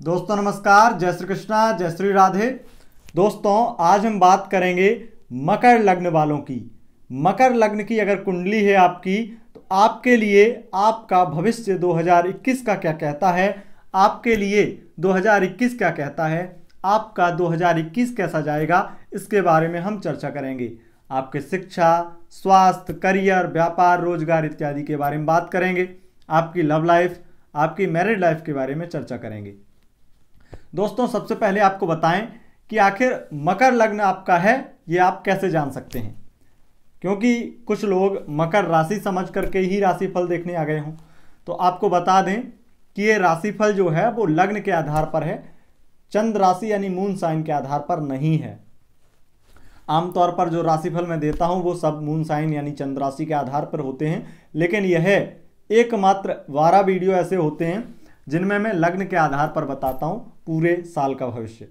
दोस्तों, नमस्कार। जय श्री कृष्णा, जय श्री राधे। दोस्तों, आज हम बात करेंगे मकर लग्न वालों की। मकर लग्न की अगर कुंडली है आपकी तो आपके लिए आपका भविष्य 2021 का क्या कहता है? आपके लिए 2021 क्या कहता है? आपका 2021 कैसा जाएगा? इसके बारे में हम चर्चा करेंगे। आपके शिक्षा, स्वास्थ्य, करियर, व्यापार, रोज़गार इत्यादि के बारे में बात करेंगे। आपकी लव लाइफ, आपकी मैरिड लाइफ के बारे में चर्चा करेंगे। दोस्तों, सबसे पहले आपको बताएँ कि आखिर मकर लग्न आपका है, ये आप कैसे जान सकते हैं? क्योंकि कुछ लोग मकर राशि समझ करके ही राशिफल देखने आ गए हों। तो आपको बता दें कि ये राशिफल जो है, वो लग्न के आधार पर है। चंद्र राशि यानी मून साइन के आधार पर नहीं है। आमतौर पर जो राशिफल मैं देता हूँ, वो सब मून साइन यानी चंद्र राशि के आधार पर होते हैं। लेकिन यह एकमात्र बारह वीडियो ऐसे होते हैं, जिनमें मैं लग्न के आधार पर बताता हूँ। पूरे साल का भविष्य।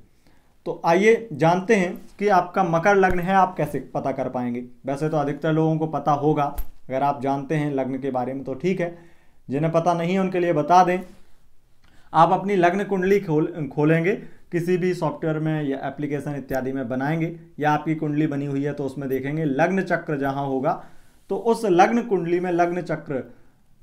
तो आइए जानते हैं कि आपका मकर लग्न है, आप कैसे पता कर पाएँगे। वैसे तो अधिकतर लोगों को पता होगा, अगर आप जानते हैं लग्न के बारे में तो ठीक है। जिन्हें पता नहीं है, उनके लिए बता दें। आप अपनी लग्न कुंडली खोल, खोलेंगे, किसी भी सॉफ्टवेयर में या एप्लीकेशन इत्यादि में बनाएँगे, या आपकी कुंडली बनी हुई है तो उसमें देखेंगे लग्न चक्र जहाँ होगा। तो उस लग्न कुंडली में लग्न चक्र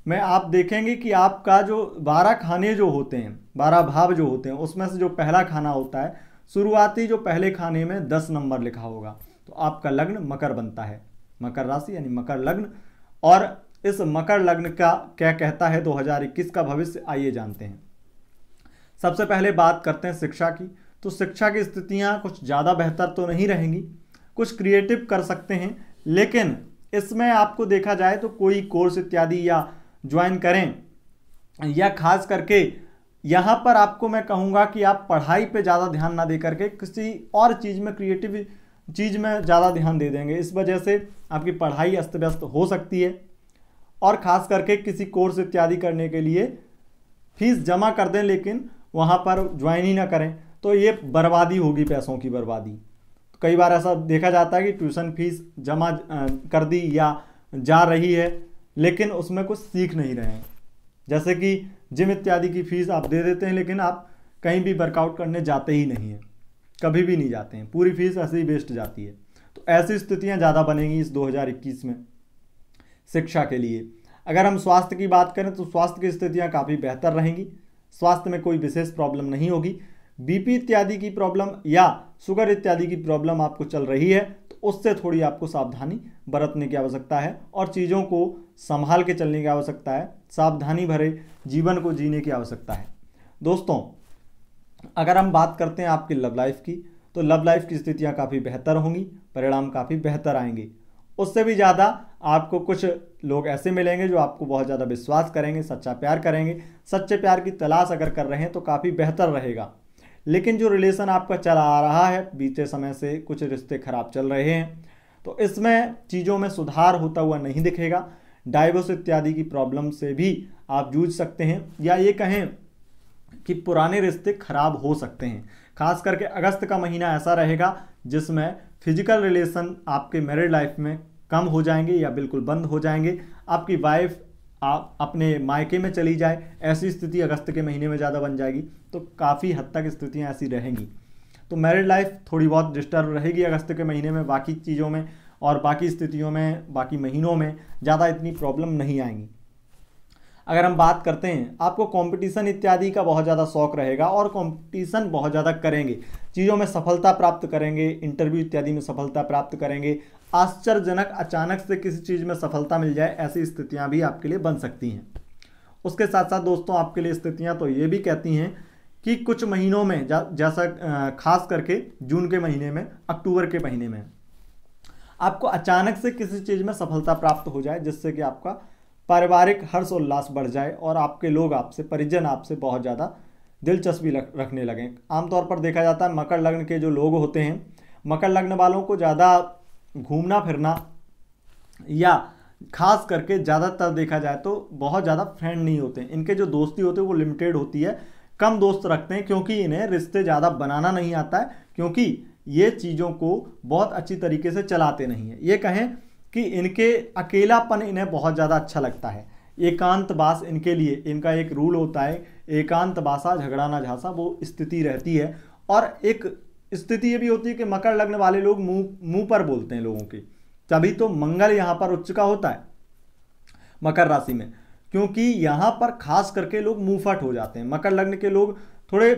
में आप देखेंगे कि आपका जो बारह खाने जो होते हैं, बारह भाव जो होते हैं, उसमें से जो पहला खाना होता है, शुरुआती जो पहले खाने में दस नंबर लिखा होगा। तो आपका लग्न मकर बनता है। मकर राशि यानी मकर लग्न। और इस मकर लग्न का क्या कहता है 2021 का भविष्य, आइए जानते हैं। सबसे पहले बात करते हैं शिक्षा की। तो शिक्षा की स्थितियाँ कुछ ज़्यादा बेहतर तो नहीं रहेंगी। कुछ क्रिएटिव कर सकते हैं, लेकिन इसमें आपको देखा जाए तो कोई कोर्स इत्यादि या ज्वाइन करें। या खास करके यहाँ पर आपको मैं कहूँगा कि आप पढ़ाई पे ज़्यादा ध्यान ना दे करके किसी और चीज़ में क्रिएटिव चीज़ में ज़्यादा ध्यान दे देंगे। इस वजह से आपकी पढ़ाई अस्त व्यस्त हो सकती है। और ख़ास करके किसी कोर्स इत्यादि करने के लिए फ़ीस जमा कर दें, लेकिन वहाँ पर ज्वाइन ही ना करें तो ये बर्बादी होगी, पैसों की बर्बादी। तो कई बार ऐसा देखा जाता है कि ट्यूशन फ़ीस जमा कर दी या जा रही है लेकिन उसमें कुछ सीख नहीं रहे हैं। जैसे कि जिम इत्यादि की फ़ीस आप दे देते हैं, लेकिन आप कहीं भी वर्कआउट करने जाते ही नहीं हैं। कभी भी नहीं जाते हैं। पूरी फ़ीस ऐसे ही वेस्ट जाती है। तो ऐसी स्थितियाँ ज़्यादा बनेंगी इस 2021 में शिक्षा के लिए। अगर हम स्वास्थ्य की बात करें तो स्वास्थ्य की स्थितियाँ काफ़ी बेहतर रहेंगी। स्वास्थ्य में कोई विशेष प्रॉब्लम नहीं होगी। बीपी इत्यादि की प्रॉब्लम या शुगर इत्यादि की प्रॉब्लम आपको चल रही है उससे थोड़ी आपको सावधानी बरतने की आवश्यकता है और चीज़ों को संभाल के चलने की आवश्यकता है, सावधानी भरे जीवन को जीने की आवश्यकता है। दोस्तों, अगर हम बात करते हैं आपकी लव लाइफ की तो लव लाइफ की स्थितियाँ काफ़ी बेहतर होंगी, परिणाम काफ़ी बेहतर आएँगे। उससे भी ज़्यादा आपको कुछ लोग ऐसे मिलेंगे जो आपको बहुत ज़्यादा विश्वास करेंगे, सच्चा प्यार करेंगे। सच्चे प्यार की तलाश अगर कर रहे हैं तो काफ़ी बेहतर रहेगा। लेकिन जो रिलेशन आपका चला आ रहा है, बीते समय से कुछ रिश्ते खराब चल रहे हैं तो इसमें चीज़ों में सुधार होता हुआ नहीं दिखेगा। डाइवोर्स इत्यादि की प्रॉब्लम से भी आप जूझ सकते हैं, या ये कहें कि पुराने रिश्ते खराब हो सकते हैं। खास करके अगस्त का महीना ऐसा रहेगा, जिसमें फ़िज़िकल रिलेशन आपके मैरिड लाइफ में कम हो जाएँगे या बिल्कुल बंद हो जाएँगे। आपकी वाइफ आप अपने मायके में चली जाए, ऐसी स्थिति अगस्त के महीने में ज़्यादा बन जाएगी तो काफ़ी हद तक स्थितियाँ ऐसी रहेंगी। तो मैरिड लाइफ थोड़ी बहुत डिस्टर्ब रहेगी अगस्त के महीने में बाकी चीज़ों में और बाकी स्थितियों में, बाकी महीनों में ज़्यादा इतनी प्रॉब्लम नहीं आएँगी। अगर हम बात करते हैं, आपको कंपटीशन इत्यादि का बहुत ज़्यादा शौक रहेगा और कंपटीशन बहुत ज़्यादा करेंगे। चीज़ों में सफलता प्राप्त करेंगे इंटरव्यू इत्यादि में सफलता प्राप्त करेंगे आश्चर्यजनक अचानक से किसी चीज़ में सफलता मिल जाए ऐसी स्थितियाँ भी आपके लिए बन सकती हैं। उसके साथ साथ दोस्तों आपके लिए स्थितियाँ तो ये भी कहती हैं कि कुछ महीनों में जा, जैसा खास करके जून के महीने में अक्टूबर के महीने में आपको अचानक से किसी चीज़ में सफलता प्राप्त हो जाए जिससे कि आपका पारिवारिक हर्ष उल्लास बढ़ जाए और आपके लोग आपसे परिजन आपसे बहुत ज़्यादा दिलचस्पी रखने लगें। आमतौर पर देखा जाता है मकर लग्न के जो लोग होते हैं मकर लग्न वालों को ज़्यादा घूमना, फिरना या खास करके ज़्यादातर देखा जाए तो बहुत ज़्यादा फ्रेंड नहीं होते इनके जो दोस्ती होते हैं वो लिमिटेड होती है। कम दोस्त रखते हैं क्योंकि इन्हें रिश्ते ज़्यादा बनाना नहीं आता है, क्योंकि ये चीज़ों को बहुत अच्छी तरीके से चलाते नहीं हैं। ये कहें कि इनके अकेलापन इन्हें बहुत ज़्यादा अच्छा लगता है। एकांतवास इनके लिए, इनका एक रूल होता है एकांतवासा झगड़ा ना झांसा, वो स्थिति रहती है। और एक स्थिति ये भी होती है कि मकर लग्न वाले लोग मुँह मुँह पर बोलते हैं लोगों की। तभी तो मंगल यहाँ पर उच्च का होता है, मकर राशि में। क्योंकि यहाँ पर खास करके लोग मुंहफट हो जाते हैं। मकर लग्न के लोग थोड़े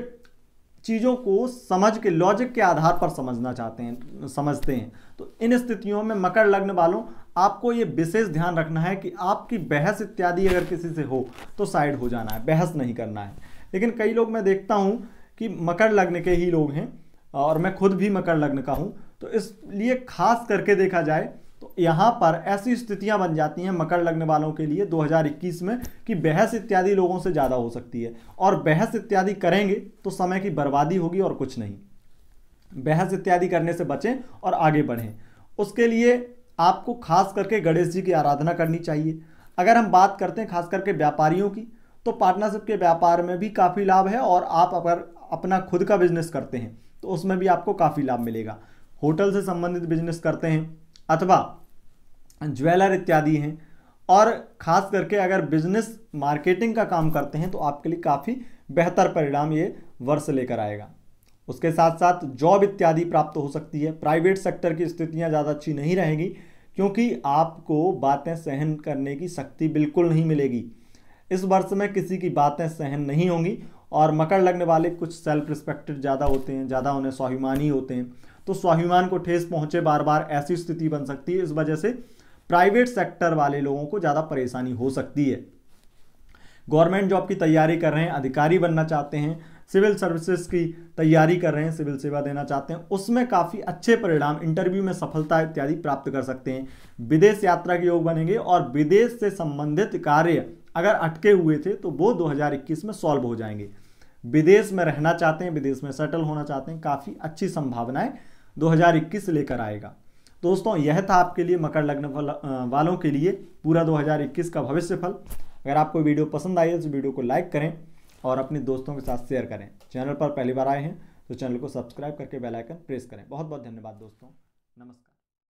चीज़ों को समझ के लॉजिक के आधार पर समझना चाहते हैं, समझते हैं। तो इन स्थितियों में मकर लग्न वालों, आपको ये विशेष ध्यान रखना है कि आपकी बहस इत्यादि अगर किसी से हो तो साइड हो जाना है, बहस नहीं करना है। लेकिन कई लोग मैं देखता हूँ कि मकर लग्न के ही लोग हैं। और मैं खुद भी मकर लग्न का हूँ। तो इसलिए खास करके देखा जाए तो यहाँ पर ऐसी स्थितियाँ बन जाती हैं मकर लग्न वालों के लिए 2021 में कि बहस इत्यादि लोगों से ज़्यादा हो सकती है। और बहस इत्यादि करेंगे तो समय की बर्बादी होगी और कुछ नहीं। बहस इत्यादि करने से बचें और आगे बढ़ें। उसके लिए आपको खास करके गणेश जी की आराधना करनी चाहिए। अगर हम बात करते हैं खास करके व्यापारियों की तो पार्टनरशिप के व्यापार में भी काफ़ी लाभ है और आप अगर अपना खुद का बिज़नेस करते हैं तो उसमें भी आपको काफ़ी लाभ मिलेगा। होटल से संबंधित बिज़नेस करते हैं, अथवा ज्वेलर इत्यादि हैं। और ख़ास करके अगर बिज़नेस मार्केटिंग का काम करते हैं तो आपके लिए काफ़ी बेहतर परिणाम ये वर्ष लेकर आएगा। उसके साथ साथ जॉब इत्यादि प्राप्त हो सकती है। प्राइवेट सेक्टर की स्थितियाँ ज़्यादा अच्छी नहीं रहेंगी, क्योंकि आपको बातें सहन करने की शक्ति बिल्कुल नहीं मिलेगी। इस वर्ष में किसी की बातें सहन नहीं होंगी और मकर लगने वाले कुछ सेल्फ रिस्पेक्टेड ज़्यादा होते हैं, ज़्यादा उन्हें स्वाभिमानी होते हैं। तो स्वाभिमान को ठेस पहुँचे बार बार ऐसी स्थिति बन सकती है, इस वजह से प्राइवेट सेक्टर वाले लोगों को ज़्यादा परेशानी हो सकती है। गवर्नमेंट जॉब की तैयारी कर रहे हैं, अधिकारी बनना चाहते हैं, सिविल सर्विसेज़ की तैयारी कर रहे हैं, सिविल सेवा देना चाहते हैं, उसमें काफ़ी अच्छे परिणाम इंटरव्यू में सफलता इत्यादि प्राप्त कर सकते हैं। विदेश यात्रा के योग बनेंगे और विदेश से संबंधित कार्य अगर अटके हुए थे तो वो 2021 में सॉल्व हो जाएँगे। विदेश में रहना चाहते हैं, विदेश में सेटल होना चाहते हैं, काफ़ी अच्छी संभावनाएँ 2021 लेकर आएगा। दोस्तों, यह था आपके लिए मकर लग्न वालों के लिए पूरा 2021 का भविष्य फल अगर आपको वीडियो पसंद आई है तो वीडियो को लाइक करें और अपने दोस्तों के साथ शेयर करें। चैनल पर पहली बार आए हैं तो चैनल को सब्सक्राइब करके बेल आइकन प्रेस करें। बहुत बहुत धन्यवाद दोस्तों। नमस्कार।